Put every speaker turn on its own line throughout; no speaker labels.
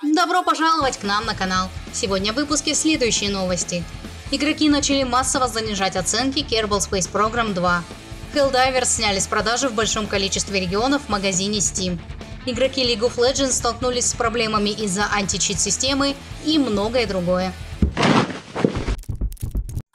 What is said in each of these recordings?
Добро пожаловать к нам на канал. Сегодня в выпуске следующие новости. Игроки начали массово занижать оценки Kerbal Space Program 2. Helldivers сняли с продажи в большом количестве регионов в магазине Steam. Игроки League of Legends столкнулись с проблемами из-за античит системы и многое другое.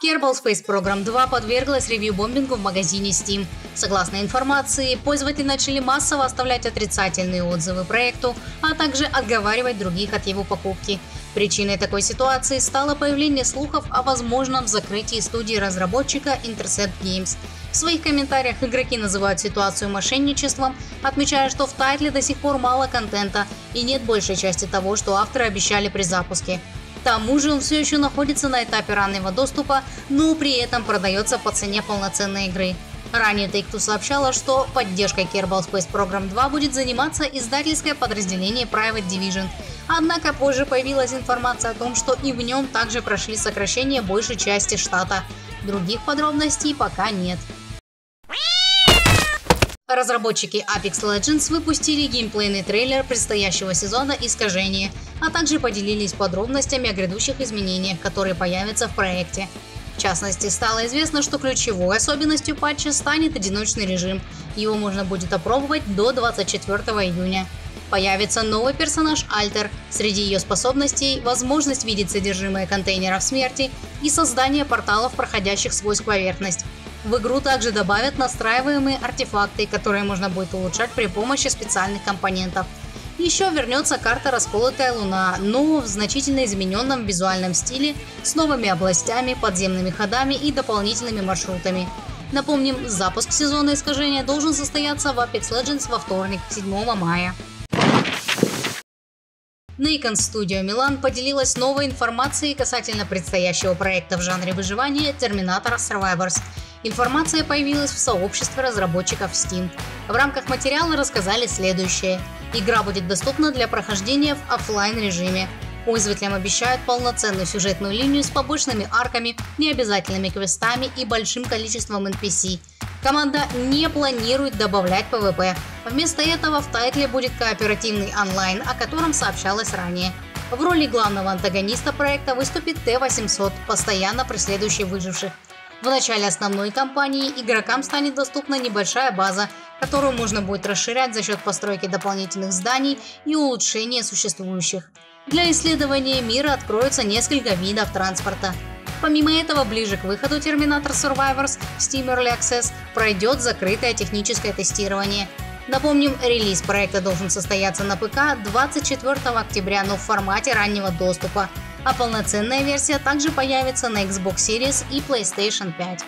Kerbal Space Program 2 подверглась ревью-бомбингу в магазине Steam. Согласно информации, пользователи начали массово оставлять отрицательные отзывы проекту, а также отговаривать других от его покупки. Причиной такой ситуации стало появление слухов о возможном закрытии студии разработчика Intercept Games. В своих комментариях игроки называют ситуацию мошенничеством, отмечая, что в тайтле до сих пор мало контента и нет большей части того, что авторы обещали при запуске. Тому же он все еще находится на этапе раннего доступа, но при этом продается по цене полноценной игры. Ранее Take-Two сообщала, что поддержкой Kerbal Space Program 2 будет заниматься издательское подразделение Private Division. Однако позже появилась информация о том, что и в нем также прошли сокращения большей части штата. Других подробностей пока нет. Разработчики Apex Legends выпустили геймплейный трейлер предстоящего сезона «Искажение», а также поделились подробностями о грядущих изменениях, которые появятся в проекте. В частности, стало известно, что ключевой особенностью патча станет одиночный режим. Его можно будет опробовать до 24 июня. Появится новый персонаж Альтер. Среди ее способностей – возможность видеть содержимое контейнеров смерти и создание порталов, проходящих сквозь поверхность. В игру также добавят настраиваемые артефакты, которые можно будет улучшать при помощи специальных компонентов. Еще вернется карта «Расколотая луна», но в значительно измененном визуальном стиле, с новыми областями, подземными ходами и дополнительными маршрутами. Напомним, запуск сезона искажения должен состояться в Apex Legends во вторник, 7 мая. Nikon Studio Milan поделилась новой информацией касательно предстоящего проекта в жанре выживания Terminator Survivors – Информация появилась в сообществе разработчиков Steam. В рамках материала рассказали следующее. Игра будет доступна для прохождения в офлайн режиме. Пользователям обещают полноценную сюжетную линию с побочными арками, необязательными квестами и большим количеством NPC. Команда не планирует добавлять PvP. Вместо этого в тайтле будет кооперативный онлайн, о котором сообщалось ранее. В роли главного антагониста проекта выступит Т-800, постоянно преследующий выживших. В начале основной кампании игрокам станет доступна небольшая база, которую можно будет расширять за счет постройки дополнительных зданий и улучшения существующих. Для исследования мира откроются несколько видов транспорта. Помимо этого, ближе к выходу Terminator Survivors в Steam Early Access пройдет закрытое техническое тестирование. Напомним, релиз проекта должен состояться на ПК 24 октября, но в формате раннего доступа – а полноценная версия также появится на Xbox Series и PlayStation 5.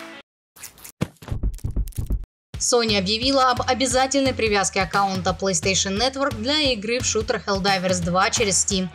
Sony объявила об обязательной привязке аккаунта PlayStation Network для игры в шутер Helldivers 2 через Steam.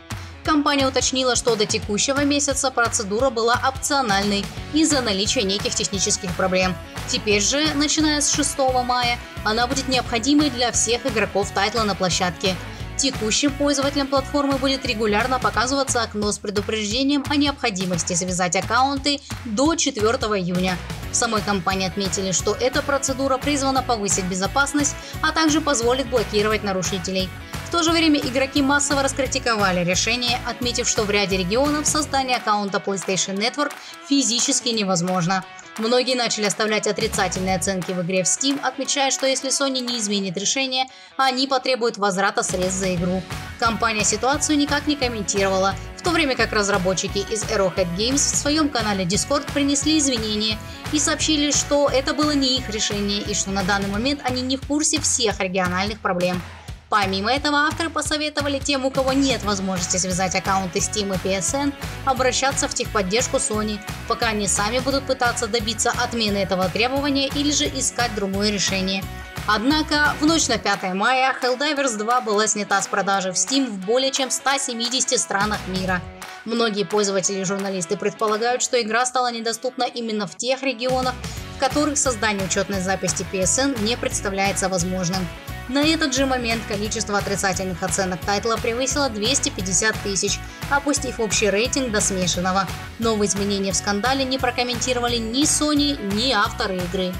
Компания уточнила, что до текущего месяца процедура была опциональной из-за наличия неких технических проблем. Теперь же, начиная с 6 мая, она будет необходимой для всех игроков тайтла на площадке. Текущим пользователям платформы будет регулярно показываться окно с предупреждением о необходимости связать аккаунты до 4 июня. В самой компании отметили, что эта процедура призвана повысить безопасность, а также позволит блокировать нарушителей. В то же время игроки массово раскритиковали решение, отметив, что в ряде регионов создание аккаунта PlayStation Network физически невозможно. Многие начали оставлять отрицательные оценки в игре в Steam, отмечая, что если Sony не изменит решение, они потребуют возврата средств за игру. Компания ситуацию никак не комментировала, в то время как разработчики из Arrowhead Games в своем канале Discord принесли извинения и сообщили, что это было не их решение и что на данный момент они не в курсе всех региональных проблем. Помимо этого, авторы посоветовали тем, у кого нет возможности связать аккаунты Steam и PSN, обращаться в техподдержку Sony, пока они сами будут пытаться добиться отмены этого требования или же искать другое решение. Однако в ночь на 5 мая Helldivers 2 была снята с продажи в Steam в более чем 170 странах мира. Многие пользователи и журналисты предполагают, что игра стала недоступна именно в тех регионах, в которых создание учетной записи PSN не представляется возможным. На этот же момент количество отрицательных оценок тайтла превысило 250 тысяч, опустив общий рейтинг до смешанного. Новые изменения в скандале не прокомментировали ни Sony, ни авторы игры.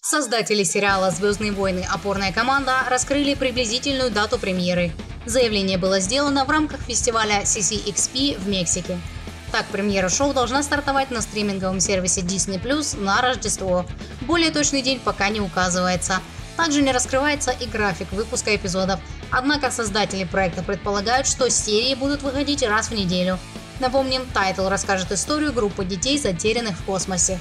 Создатели сериала «Звездные войны. Опорная команда» раскрыли приблизительную дату премьеры. Заявление было сделано в рамках фестиваля CCXP в Мексике. Так, премьера шоу должна стартовать на стриминговом сервисе Disney Plus на Рождество. Более точный день пока не указывается. Также не раскрывается и график выпуска эпизодов. Однако создатели проекта предполагают, что серии будут выходить раз в неделю. Напомним, title расскажет историю группы детей, затерянных в космосе.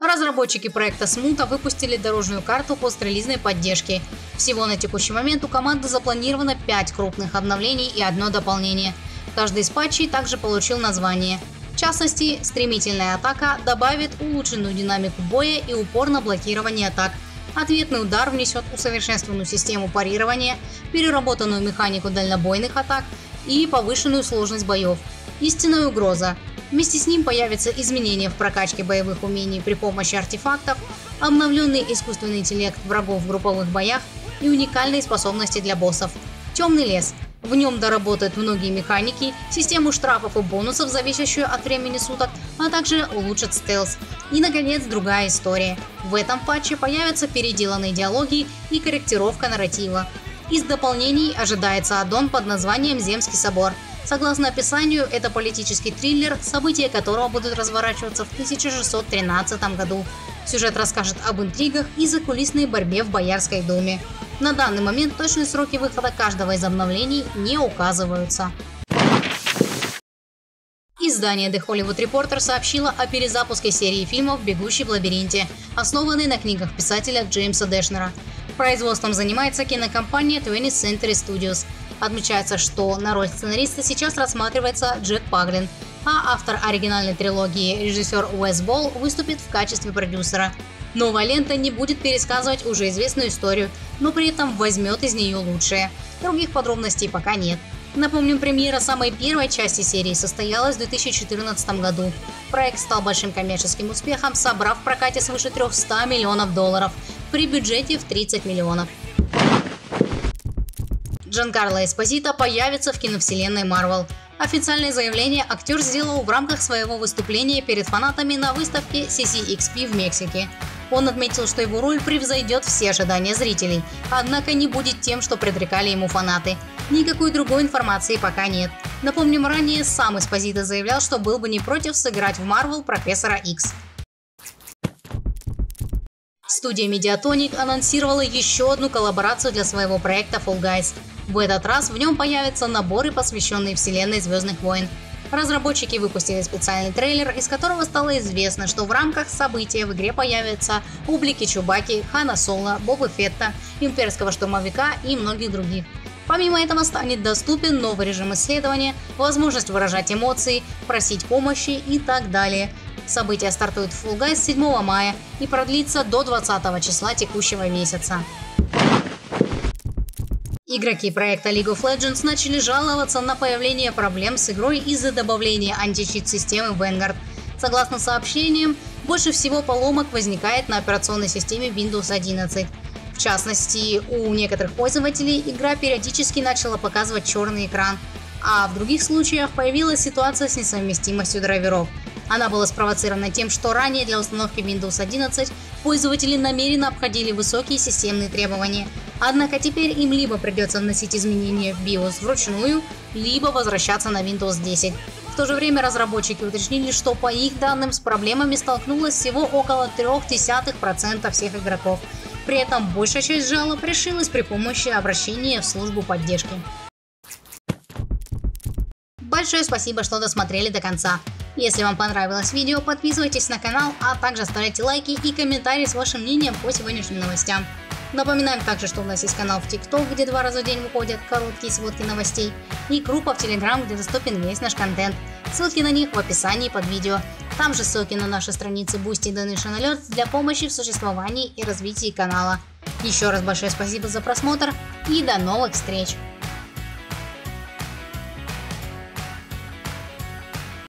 Разработчики проекта Смута выпустили дорожную карту пострелизной поддержки. Всего на текущий момент у команды запланировано 5 крупных обновлений и одно дополнение. Каждый из патчей также получил название. В частности, стремительная атака добавит улучшенную динамику боя и упор на блокирование атак. Ответный удар внесет усовершенствованную систему парирования, переработанную механику дальнобойных атак и повышенную сложность боев. Истинная угроза Вместе с ним появятся изменения в прокачке боевых умений при помощи артефактов, обновленный искусственный интеллект врагов в групповых боях и уникальные способности для боссов. Темный лес. В нем доработают многие механики, систему штрафов и бонусов, зависящую от времени суток, а также улучшат стелс. И, наконец, другая история. В этом патче появятся переделанные диалоги и корректировка нарратива. Из дополнений ожидается аддон под названием «Земский собор», Согласно описанию, это политический триллер, события которого будут разворачиваться в 1613 году. Сюжет расскажет об интригах и закулисной борьбе в Боярской думе. На данный момент точные сроки выхода каждого из обновлений не указываются. Издание The Hollywood Reporter сообщило о перезапуске серии фильмов «Бегущий в лабиринте», основанной на книгах писателя Джеймса Дэшнера. Производством занимается кинокомпания 20th Century Studios – Отмечается, что на роль сценариста сейчас рассматривается Джек Паглин, а автор оригинальной трилогии, режиссер Уэс Болл, выступит в качестве продюсера. Новая лента не будет пересказывать уже известную историю, но при этом возьмет из нее лучшее. Других подробностей пока нет. Напомним, премьера самой первой части серии состоялась в 2014 году. Проект стал большим коммерческим успехом, собрав в прокате свыше 300 миллионов долларов при бюджете в 30 миллионов. Джанкарло Эспозито появится в киновселенной Марвел. Официальное заявление актер сделал в рамках своего выступления перед фанатами на выставке CCXP в Мексике. Он отметил, что его роль превзойдет все ожидания зрителей, однако не будет тем, что предрекали ему фанаты. Никакой другой информации пока нет. Напомним, ранее сам Эспозито заявлял, что был бы не против сыграть в Марвел профессора X. Студия Mediatonic анонсировала еще одну коллаборацию для своего проекта Fall Guys. В этот раз в нем появятся наборы, посвященные вселенной Звездных войн. Разработчики выпустили специальный трейлер, из которого стало известно, что в рамках события в игре появятся ублики Чубаки, Хана Соло, Боба Фетта, Имперского штурмовика и многих других. Помимо этого станет доступен новый режим исследования, возможность выражать эмоции, просить помощи и так далее. Событие стартует в Full Guys 7 мая и продлится до 20 числа текущего месяца. Игроки проекта League of Legends начали жаловаться на появление проблем с игрой из-за добавления античит-системы Vanguard. Согласно сообщениям, больше всего поломок возникает на операционной системе Windows 11. В частности, у некоторых пользователей игра периодически начала показывать черный экран, а в других случаях появилась ситуация с несовместимостью драйверов. Она была спровоцирована тем, что ранее для установки Windows 11 пользователи намеренно обходили высокие системные требования – Однако теперь им либо придется вносить изменения в BIOS вручную, либо возвращаться на Windows 10. В то же время разработчики уточнили, что по их данным с проблемами столкнулось всего около 0,3% всех игроков. При этом большая часть жалоб решилась при помощи обращения в службу поддержки. Большое спасибо, что досмотрели до конца. Если вам понравилось видео, подписывайтесь на канал, а также оставляйте лайки и комментарии с вашим мнением по сегодняшним новостям. Напоминаем также, что у нас есть канал в ТикТок, где два раза в день выходят короткие сводки новостей, и группа в Телеграм, где доступен весь наш контент. Ссылки на них в описании под видео. Там же ссылки на наши страницы Boosty и Donation Alerts для помощи в существовании и развитии канала. Еще раз большое спасибо за просмотр и до новых встреч!